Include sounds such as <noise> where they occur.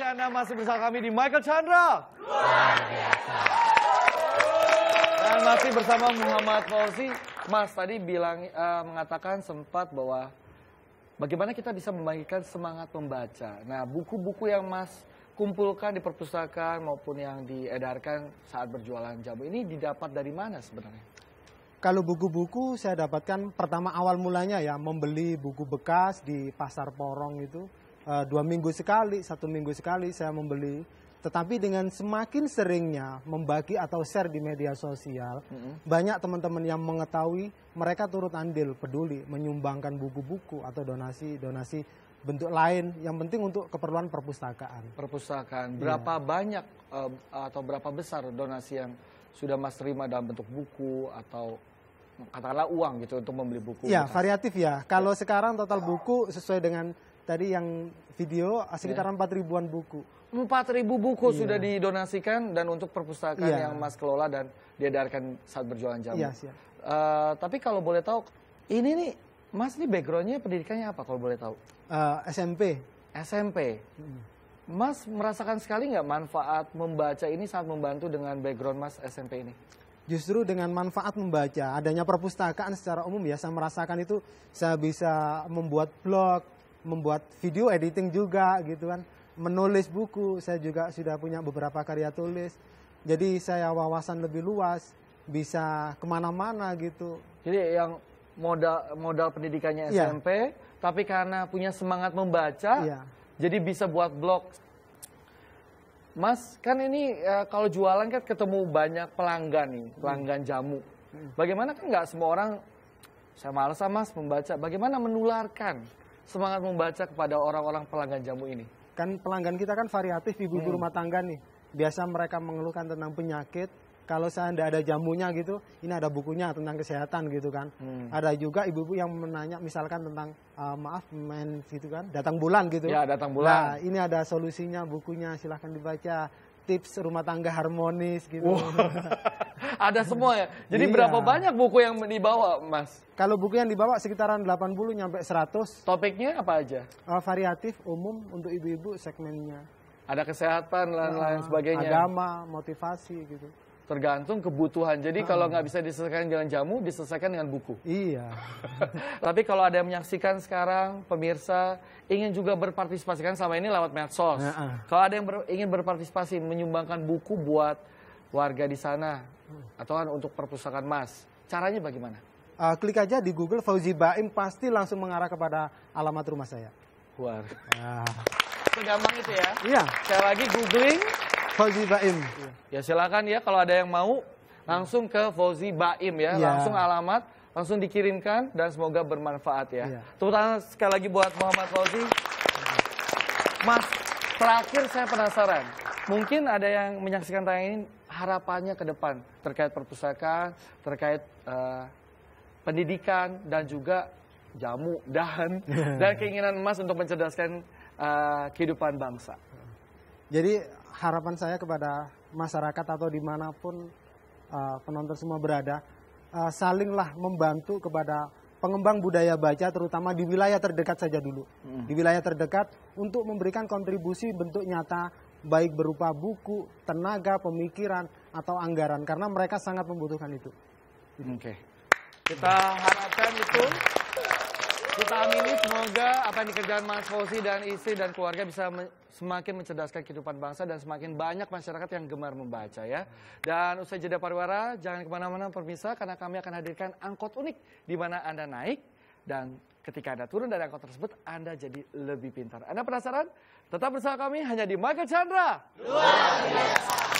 Anda masih bersama kami di Michael Chandra. Luar biasa. Dan masih bersama Muhammad Fauzi. Mas tadi bilang uh, mengatakan sempat bahwa bagaimana kita bisa membagikan semangat membaca. Nah, buku-buku yang Mas kumpulkan di perpustakaan maupun yang diedarkan saat berjualan jamu ini didapat dari mana sebenarnya? Kalau buku-buku saya dapatkan pertama awal mulanya ya membeli buku bekas di pasar porong itu uh, dua minggu sekali, satu minggu sekali saya membeli. Tetapi dengan semakin seringnya membagi atau share di media sosial, mm -hmm. banyak teman-teman yang mengetahui mereka turut andil, peduli, menyumbangkan buku-buku atau donasi-donasi bentuk lain. Yang penting untuk keperluan perpustakaan. Perpustakaan. Iya. Berapa iya. banyak uh, atau berapa besar donasi yang sudah Mas terima dalam bentuk buku atau katakanlah uang gitu untuk membeli buku. Ya, variatif ya. Kalau ya. sekarang total buku sesuai dengan tadi yang video sekitar ya. empat ya. ribuan buku. Empat ribu buku iya. sudah didonasikan dan untuk perpustakaan ya. yang Mas kelola dan diedarkan saat berjualan jamu. Iya, siap. Uh, tapi kalau boleh tahu, ini nih Mas ini backgroundnya pendidikannya apa kalau boleh tahu? Uh, eh, SMP. SMP. Hmm. Mas merasakan sekali nggak manfaat membaca ini saat membantu dengan background Mas SMP ini? justru dengan manfaat membaca adanya perpustakaan secara umum ya saya merasakan itu saya bisa membuat blog membuat video editing juga gitu kan menulis buku saya juga sudah punya beberapa karya tulis jadi saya wawasan lebih luas bisa ke mana-mana gitu jadi yang modal modal pendidikannya SMP ya. tapi karena punya semangat membaca ya. jadi bisa buat blog Mas, kan ini uh, kalau jualan kan ketemu banyak pelanggan nih, pelanggan hmm. jamu. Bagaimana kan nggak semua orang, saya malas sama Mas membaca. Bagaimana menularkan semangat membaca kepada orang-orang pelanggan jamu ini? Kan pelanggan kita kan variatif ibu-ibu hmm. rumah tangga nih. Biasa mereka mengeluhkan tentang penyakit, kalau saya tidak ada jamunya gitu, ini ada bukunya tentang kesehatan gitu kan. Hmm. Ada juga ibu-ibu yang menanya misalkan tentang uh, maaf main gitu kan, datang bulan gitu. Ya, datang bulan. Nah, ini ada solusinya bukunya, silahkan dibaca. Tips rumah tangga harmonis gitu. Wow. <laughs> ada semua ya. Jadi iya. berapa banyak buku yang dibawa, Mas? Kalau buku yang dibawa sekitaran 80 nyampe 100. Topiknya apa aja? Uh, variatif, umum untuk ibu-ibu segmennya. Ada kesehatan dan lain uh, sebagainya. Agama, motivasi gitu. Tergantung kebutuhan. Jadi ah. kalau nggak bisa diselesaikan dengan jamu, diselesaikan dengan buku. <laughs> Iya. <laughs> Tapi kalau ada yang menyaksikan sekarang, pemirsa ingin juga berpartisipasi kan sama ini lewat medsos. Ya, uh. Kalau ada yang ber, ingin berpartisipasi menyumbangkan buku buat warga di sana atau kan untuk perpustakaan Mas, caranya bagaimana? Uh, klik aja di Google Fauzi Baim pasti langsung mengarah kepada alamat rumah saya. Luar. Ah. Segampang itu ya? Iya. Saya lagi googling Fauzi Baim. Ya silakan ya kalau ada yang mau langsung ke Fauzi Baim ya, ya. langsung alamat, langsung dikirimkan dan semoga bermanfaat ya. ya. Tepuk tangan sekali lagi buat Muhammad Fauzi. Mas, terakhir saya penasaran. Mungkin ada yang menyaksikan tayang ini harapannya ke depan terkait perpustakaan, terkait uh, pendidikan dan juga jamu dan <laughs> dan keinginan Mas untuk mencerdaskan uh, kehidupan bangsa. Jadi harapan saya kepada masyarakat atau di mana pun uh, penonton semua berada, uh, salinglah membantu kepada pengembang budaya baca terutama di wilayah terdekat saja dulu. Hmm. Di wilayah terdekat untuk memberikan kontribusi bentuk nyata baik berupa buku, tenaga, pemikiran atau anggaran karena mereka sangat membutuhkan itu. Oke. Okay. Kita harapkan itu kita amini semoga apa yang dikerjakan Mas Fauzi dan istri dan keluarga bisa me semakin mencerdaskan kehidupan bangsa dan semakin banyak masyarakat yang gemar membaca ya. Dan usai jeda pariwara, jangan ke mana-mana permisa karena kami akan hadirkan angkot unik di mana Anda naik dan ketika Anda turun dari angkot tersebut Anda jadi lebih pintar. Anda penasaran? Tetap bersama kami hanya di Michael Chandra. Luar biasa.